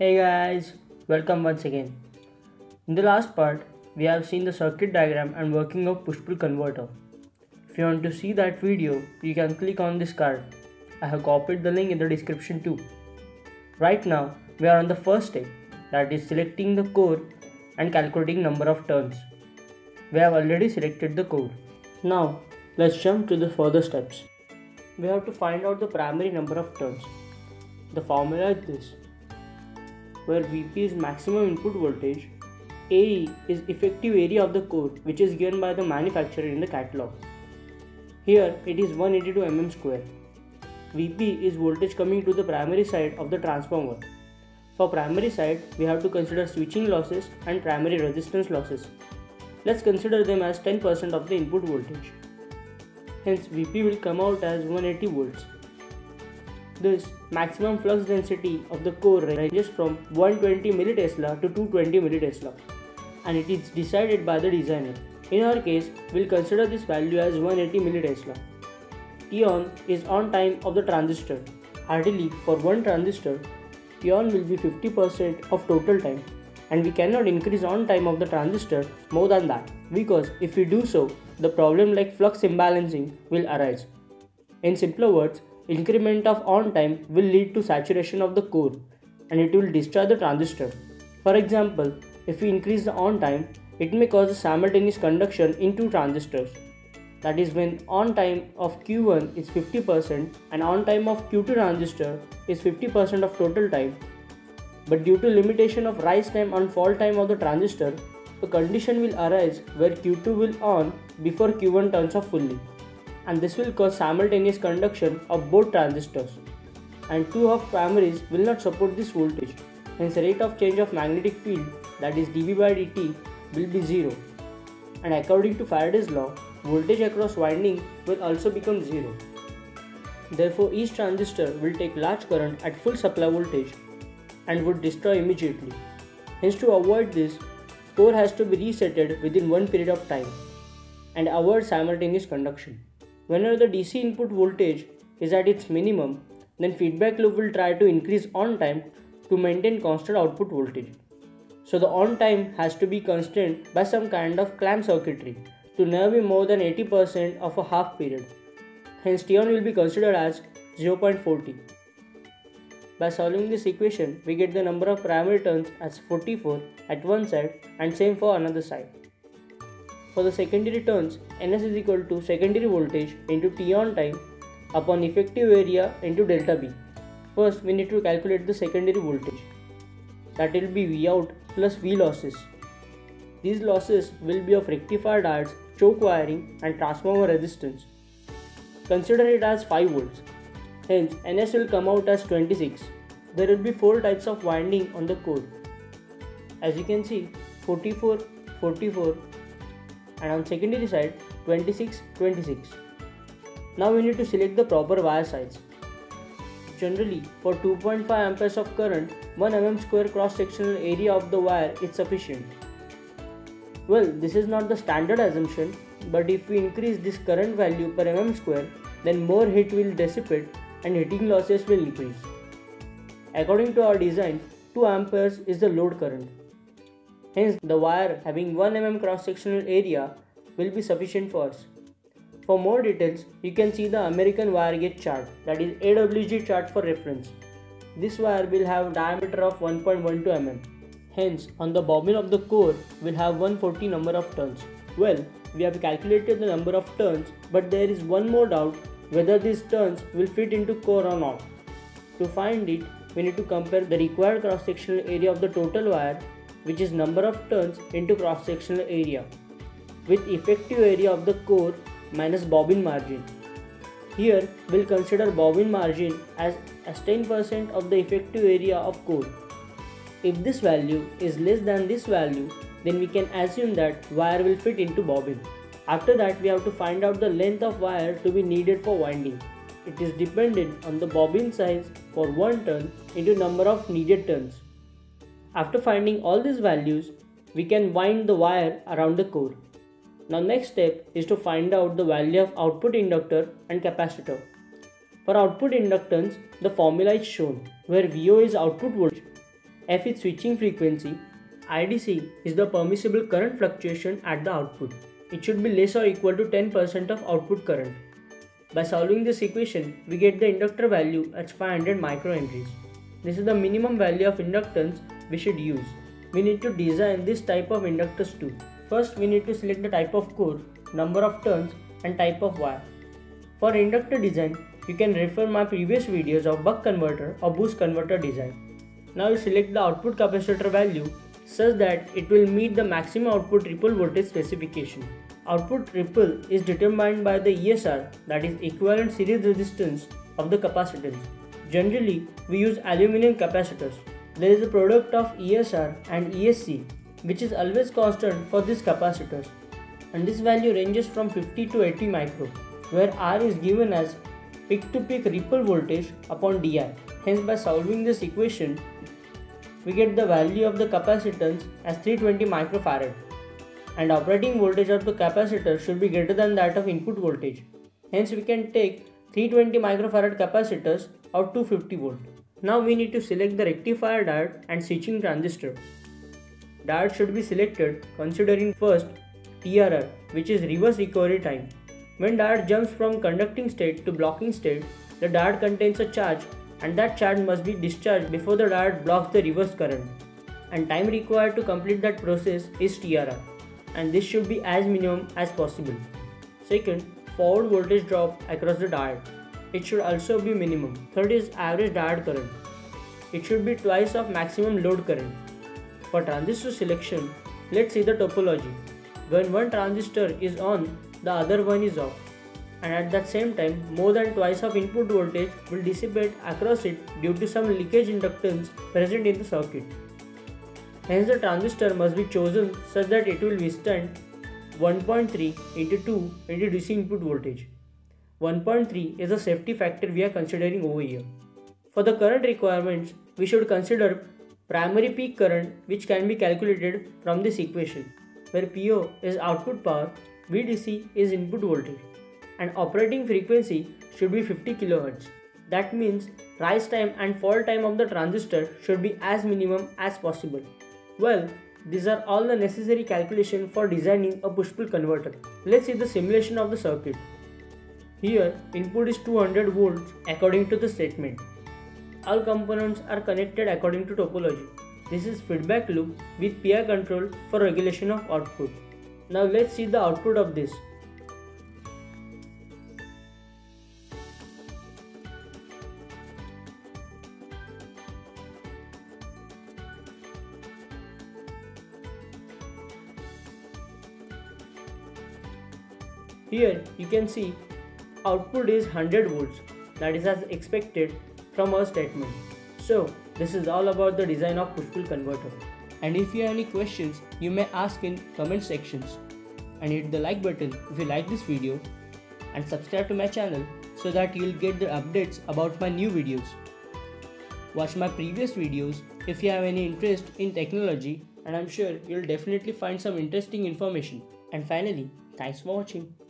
Hey guys, welcome once again. In the last part, we have seen the circuit diagram and working of push-pull converter. If you want to see that video, you can click on this card. I have copied the link in the description too. Right now, we are on the first step, that is selecting the core and calculating number of turns. We have already selected the core. Now, let's jump to the further steps. We have to find out the primary number of turns. The formula is this where Vp is maximum input voltage, AE is effective area of the core which is given by the manufacturer in the catalog. Here it is 182 mm square. Vp is voltage coming to the primary side of the transformer. For primary side, we have to consider switching losses and primary resistance losses. Let's consider them as 10% of the input voltage. Hence, Vp will come out as 180 volts. This maximum flux density of the core ranges from 120 millitesla to 220 millitesla and it is decided by the designer. In our case, we'll consider this value as 180 millitesla. T on is on time of the transistor. Ideally, for one transistor, T on will be 50% of total time and we cannot increase on time of the transistor more than that because if we do so, the problem like flux imbalancing will arise. In simpler words, increment of on time will lead to saturation of the core and it will destroy the transistor. For example, if we increase the on time, it may cause a simultaneous conduction in two transistors. That is when on time of Q1 is 50% and on time of Q2 transistor is 50% of total time. But due to limitation of rise time and fall time of the transistor, a condition will arise where Q2 will on before Q1 turns off fully and this will cause simultaneous conduction of both transistors. And two of primaries will not support this voltage. Hence rate of change of magnetic field that is dV by dt will be zero. And according to Faraday's law voltage across winding will also become zero. Therefore each transistor will take large current at full supply voltage and would destroy immediately. Hence to avoid this core has to be resetted within one period of time and avoid simultaneous conduction Whenever the DC input voltage is at its minimum, then feedback loop will try to increase on time to maintain constant output voltage. So the on time has to be constrained by some kind of clamp circuitry to never be more than 80% of a half period. Hence T on will be considered as 0.40. By solving this equation, we get the number of primary turns as 44 at one side and same for another side. For the secondary turns, Ns is equal to secondary voltage into T on time upon effective area into delta B. First, we need to calculate the secondary voltage. That will be V out plus V losses. These losses will be of rectifier diodes, choke wiring and transformer resistance. Consider it as 5 volts. Hence, Ns will come out as 26. There will be 4 types of winding on the core. As you can see, 44, 44, and on secondary side 26 26 now we need to select the proper wire size. Generally for 2.5 amperes of current 1 mm square cross sectional area of the wire is sufficient. Well this is not the standard assumption but if we increase this current value per mm square then more heat will dissipate and heating losses will increase. According to our design 2 amperes is the load current Hence, the wire having 1 mm cross sectional area will be sufficient for us. For more details, you can see the American wire gauge chart that is AWG chart for reference. This wire will have diameter of 1.12 mm. Hence, on the bobbin of the core will have 140 number of turns. Well, we have calculated the number of turns, but there is one more doubt whether these turns will fit into core or not. To find it, we need to compare the required cross sectional area of the total wire which is number of turns into cross sectional area with effective area of the core minus bobbin margin. Here we'll consider bobbin margin as, as 10% of the effective area of core. If this value is less than this value then we can assume that wire will fit into bobbin. After that we have to find out the length of wire to be needed for winding. It is dependent on the bobbin size for one turn into number of needed turns. After finding all these values, we can wind the wire around the core. Now next step is to find out the value of output inductor and capacitor. For output inductance, the formula is shown where VO is output voltage, F is switching frequency, IDC is the permissible current fluctuation at the output. It should be less or equal to 10% of output current. By solving this equation, we get the inductor value as 500 microhenries. This is the minimum value of inductance we should use. We need to design this type of inductors too. First, we need to select the type of core, number of turns and type of wire. For inductor design, you can refer my previous videos of buck converter or boost converter design. Now we select the output capacitor value such that it will meet the maximum output ripple voltage specification. Output ripple is determined by the ESR that is equivalent series resistance of the capacitance. Generally, we use aluminum capacitors. There is a product of ESR and ESC which is always constant for these capacitors and this value ranges from 50 to 80 micro where R is given as peak to peak ripple voltage upon Di. Hence by solving this equation we get the value of the capacitance as 320 microfarad and operating voltage of the capacitor should be greater than that of input voltage. Hence we can take 320 microfarad capacitors of 250 volt. Now we need to select the rectifier diode and switching transistor. Diode should be selected considering first TRR which is reverse recovery time. When diode jumps from conducting state to blocking state, the diode contains a charge and that charge must be discharged before the diode blocks the reverse current. And time required to complete that process is TRR and this should be as minimum as possible. Second, forward voltage drop across the diode. It should also be minimum. Third is average diode current. It should be twice of maximum load current. For transistor selection, let's see the topology. When one transistor is on, the other one is off. And at that same time, more than twice of input voltage will dissipate across it due to some leakage inductance present in the circuit. Hence the transistor must be chosen such that it will withstand 1.3 into 2 into DC input voltage. 1.3 is the safety factor we are considering over here. For the current requirements, we should consider primary peak current which can be calculated from this equation where PO is output power, VDC is input voltage and operating frequency should be 50 kHz. That means rise time and fall time of the transistor should be as minimum as possible. Well, these are all the necessary calculations for designing a push-pull converter. Let's see the simulation of the circuit. Here, input is 200 volts according to the statement. All components are connected according to topology. This is feedback loop with PI control for regulation of output. Now let's see the output of this. Here you can see output is 100 volts that is as expected from our statement. So this is all about the design of push-pull converter. And if you have any questions, you may ask in comment sections. And hit the like button if you like this video and subscribe to my channel so that you'll get the updates about my new videos. Watch my previous videos if you have any interest in technology and I'm sure you'll definitely find some interesting information. And finally, thanks for watching.